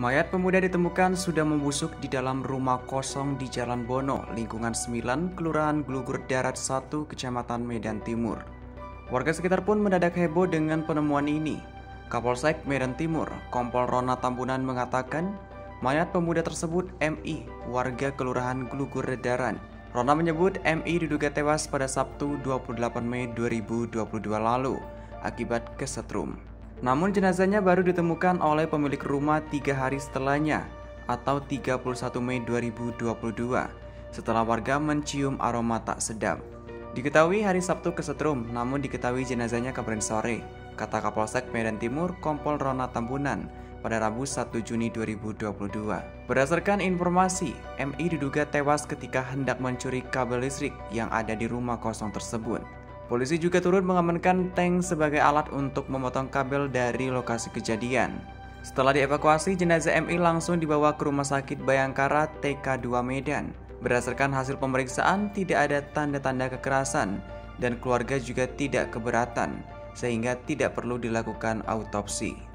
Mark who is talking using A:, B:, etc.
A: Mayat pemuda ditemukan sudah membusuk di dalam rumah kosong di Jalan Bono, lingkungan 9, Kelurahan Glugur Darat 1, Kecamatan Medan Timur. Warga sekitar pun mendadak heboh dengan penemuan ini. Kapolsek Medan Timur, Kompol Rona Tambunan mengatakan, mayat pemuda tersebut MI, warga Kelurahan Glugur Darat. Rona menyebut MI diduga tewas pada Sabtu 28 Mei 2022 lalu akibat kesetrum. Namun jenazahnya baru ditemukan oleh pemilik rumah tiga hari setelahnya atau 31 Mei 2022 setelah warga mencium aroma tak sedap. Diketahui hari Sabtu kesetrum, namun diketahui jenazahnya kemarin sore, kata Kapolsek Medan Timur Kompol Rona Tambunan pada Rabu 1 Juni 2022. Berdasarkan informasi, MI diduga tewas ketika hendak mencuri kabel listrik yang ada di rumah kosong tersebut. Polisi juga turut mengamankan tank sebagai alat untuk memotong kabel dari lokasi kejadian. Setelah dievakuasi, jenazah MI langsung dibawa ke Rumah Sakit Bayangkara TK2 Medan. Berdasarkan hasil pemeriksaan, tidak ada tanda-tanda kekerasan dan keluarga juga tidak keberatan, sehingga tidak perlu dilakukan autopsi.